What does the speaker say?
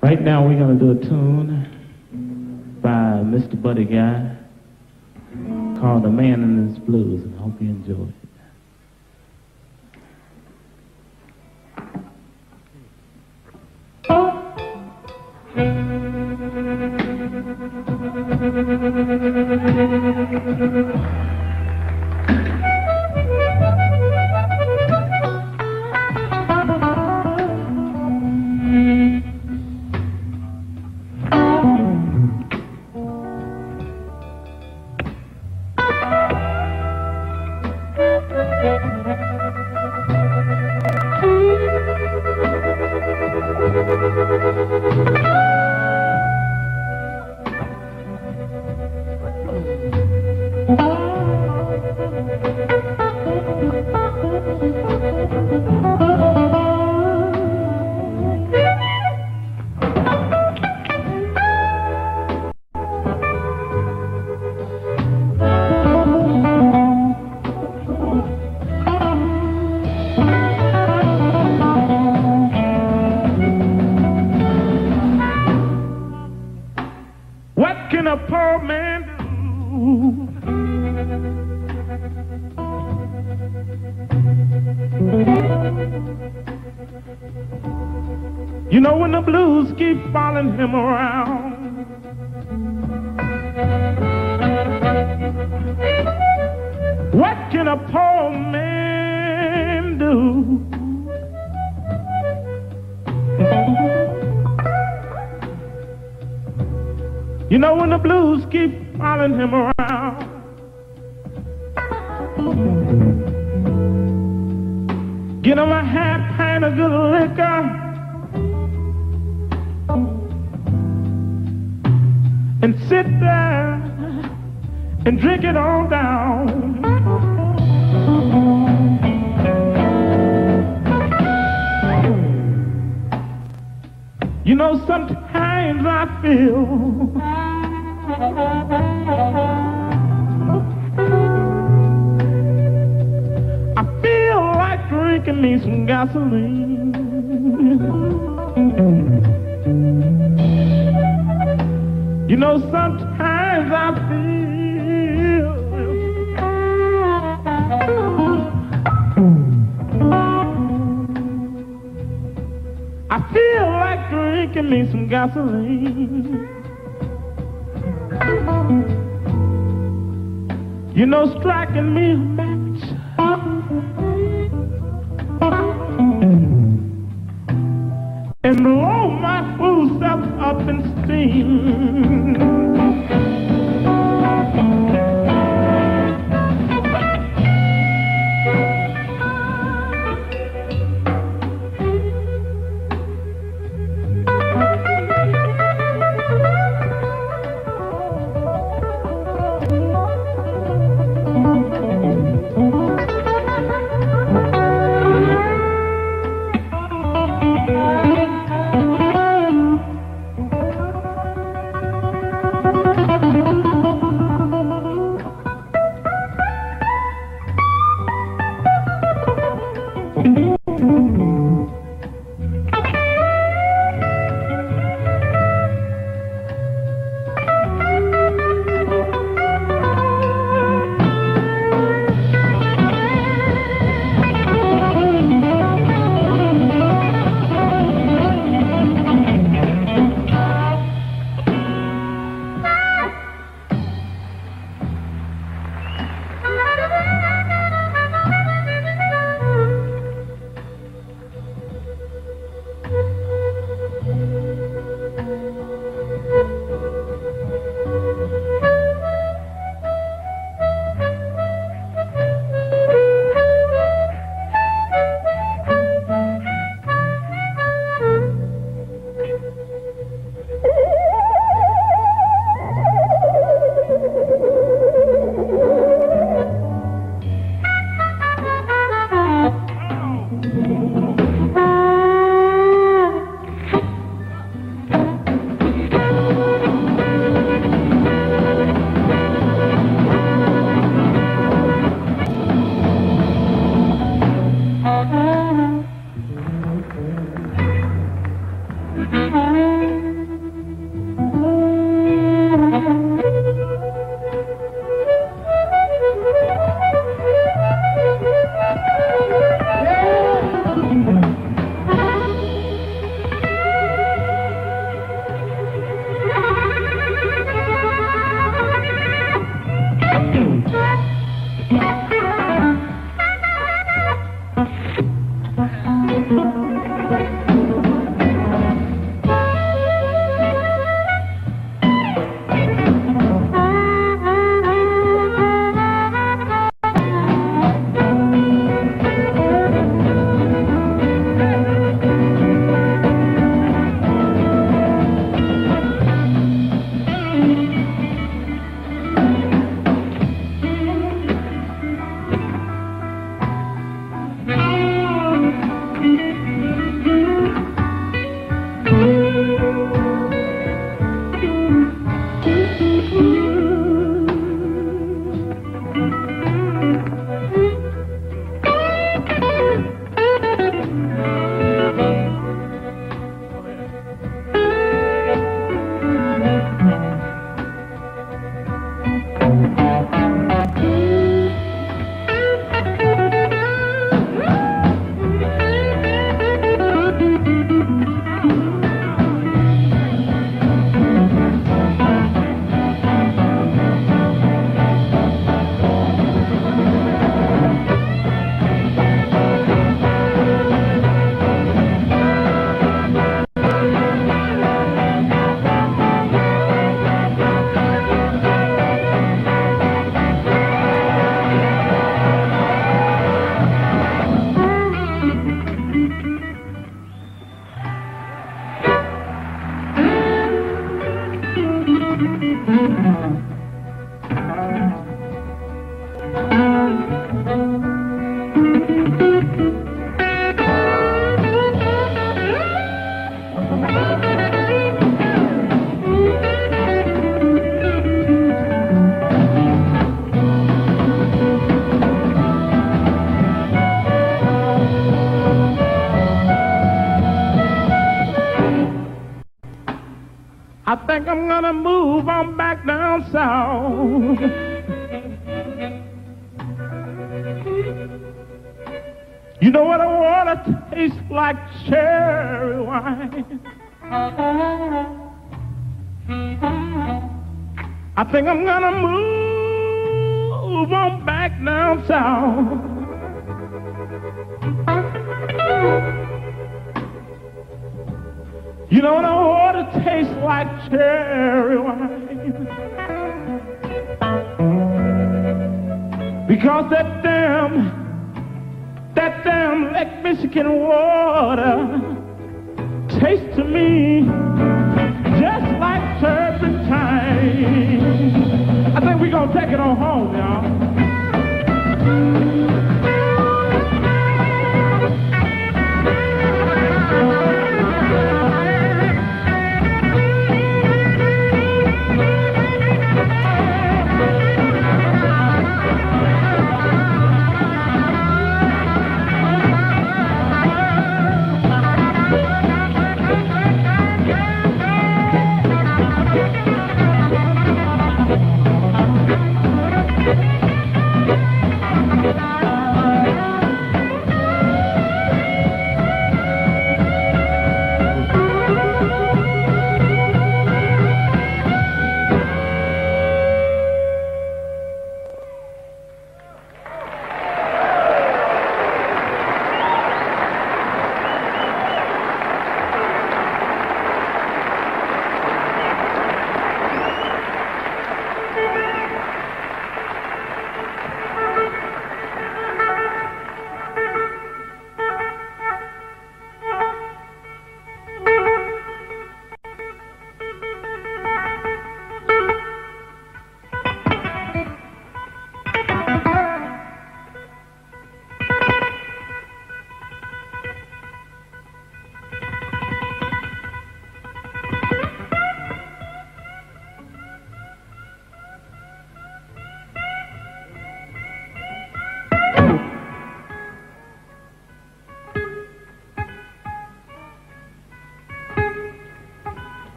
Right now, we're going to do a tune by Mr. Buddy Guy called The Man and the Blues, and I hope you enjoy it. You know when the blues keep following him around. What can a poor man do? You know when the blues keep following him around. Get him a half pint of good liquor. And sit there and drink it all down. You know, sometimes I feel I feel like drinking me some gasoline. You know, sometimes I feel I feel like drinking me some gasoline. You know, striking me a And blow my food stuff up in steam. Mm-hmm. I think I'm gonna move on back down south. You know what I wanna taste like cherry wine. I think I'm gonna move on back down south. You know what I want to taste like cherry wine. Because that damn, that damn Lake Michigan water tastes to me just like turpentine. I think we're going to take it on home, y'all.